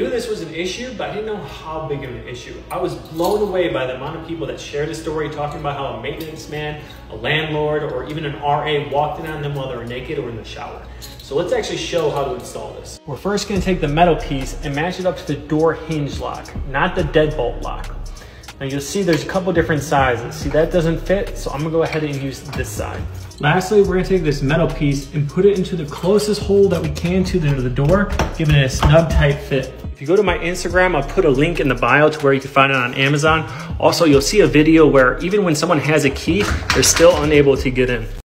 Knew this was an issue, but I didn't know how big of an issue. I was blown away by the amount of people that shared the story talking about how a maintenance man, a landlord, or even an RA walked in on them while they were naked or in the shower. So let's actually show how to install this. We're first gonna take the metal piece and match it up to the door hinge lock, not the deadbolt lock. Now you'll see there's a couple different sizes. See that doesn't fit, so I'm gonna go ahead and use this side. Lastly, we're gonna take this metal piece and put it into the closest hole that we can to the, the door, giving it a snug tight fit. If you go to my Instagram, I'll put a link in the bio to where you can find it on Amazon. Also, you'll see a video where even when someone has a key, they're still unable to get in.